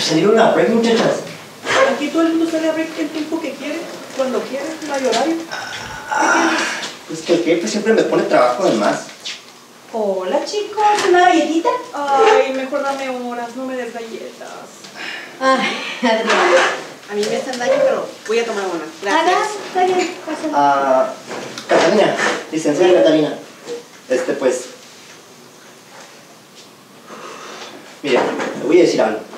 salieron a break, muchachas. Aquí todo el mundo sale a break el tiempo que quiere, cuando quiere, no hay horario. Es que el jefe siempre me pone trabajo de más. Hola chicos, ¿una galletita? Ay, mejor dame horas, no me des galletas. Ay, Adriana. A mí me hacen daño, pero voy a tomar una. Gracias. está bien. Ah, Catalina, licenciada Catalina. Este, pues. Mire, le voy a decir algo.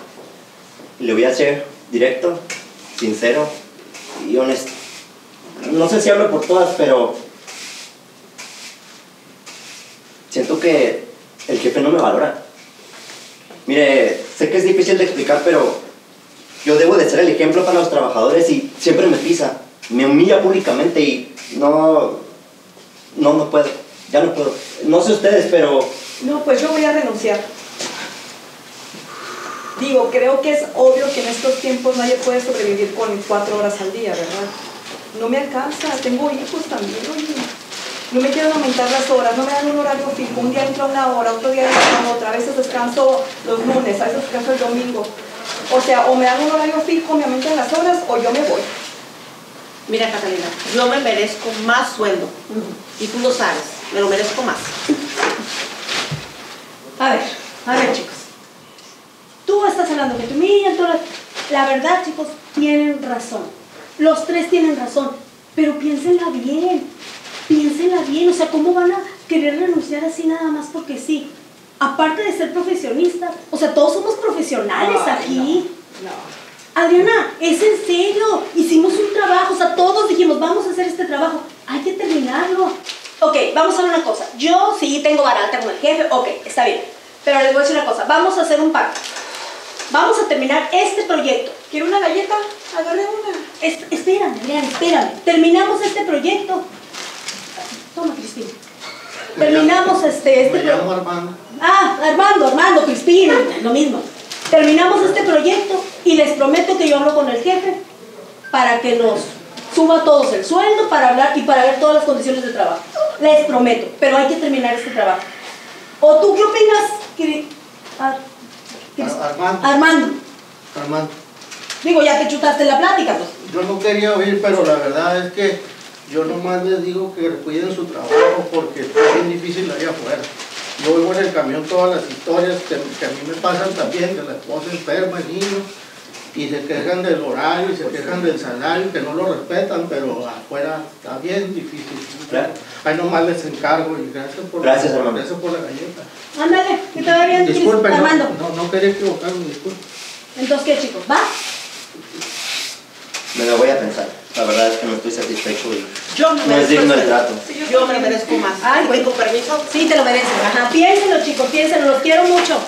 Le voy a ser directo, sincero y honesto. No sé si hablo por todas, pero. Siento que el jefe no me valora. Mire, sé que es difícil de explicar, pero yo debo de ser el ejemplo para los trabajadores y siempre me pisa, me humilla públicamente y no, no, no puedo, ya no puedo. No sé ustedes, pero No, pues yo voy a renunciar. Digo, creo que es obvio que en estos tiempos nadie puede sobrevivir con cuatro horas al día, ¿verdad? No me alcanza, tengo hijos también, oye. No me quieren aumentar las horas, no me dan un horario fijo. Un día entra una hora, otro día entra otra. A veces descanso los lunes, a veces descanso el domingo. O sea, o me dan un horario fijo, me aumentan las horas, o yo me voy. Mira, Catalina, yo me merezco más sueldo. Y tú lo sabes, me lo merezco más. A ver, a ver chicos. Estás hablando que tu niña, toda la verdad chicos, tienen razón. Los tres tienen razón, pero piénsenla bien. Piénsenla bien, o sea, ¿cómo van a querer renunciar así nada más porque sí? Aparte de ser profesionistas, o sea, todos somos profesionales Ay, aquí. No. Adriana, es en serio. Hicimos un trabajo, o sea, todos dijimos, vamos a hacer este trabajo. Hay que terminarlo. Ok, vamos a ver una cosa. Yo sí tengo barata con el jefe, ok, está bien. Pero les voy a decir una cosa, vamos a hacer un pacto. Vamos a terminar este proyecto. ¿Quiere una galleta? Agarré una. Es- espérame, Adriana, espérame. Terminamos este proyecto. Toma, Cristina. Terminamos este, este Me llamo Armando. Ah, Armando, Armando, Cristina, lo mismo. Terminamos este proyecto y les prometo que yo hablo con el jefe para que nos suba a todos el sueldo, para hablar y para ver todas las condiciones de trabajo. Les prometo, pero hay que terminar este trabajo. ¿O tú qué opinas, Cri- Ar- Cris- Ar- Armando. Armando? Armando, Digo, ya te chutaste la plática, pues. yo no quería oír, pero la verdad es que yo nomás les digo que cuiden su trabajo porque está bien difícil allá afuera. Yo oigo en el camión todas las historias que, que a mí me pasan también, que la esposa enferma, el niño, y se quejan del horario y se quejan del salario, que no lo respetan, pero afuera está bien difícil. Claro. Ahí nomás les encargo y gracias por, Gracias, la, gracias por la galleta. Ándale, que te vaya bien, Disculpen, no, Armando. no, no quería equivocarme, disculpen. Entonces, ¿qué, chicos? ¿Va? me lo voy a pensar. La verdad es que no estoy satisfecho y Yo me no es merezco digno el trato. Yo me merezco más. Ay, Voy con permiso. Sí, te lo mereces. Ajá, piénsenlo, chicos, piénsenlo. Los quiero mucho.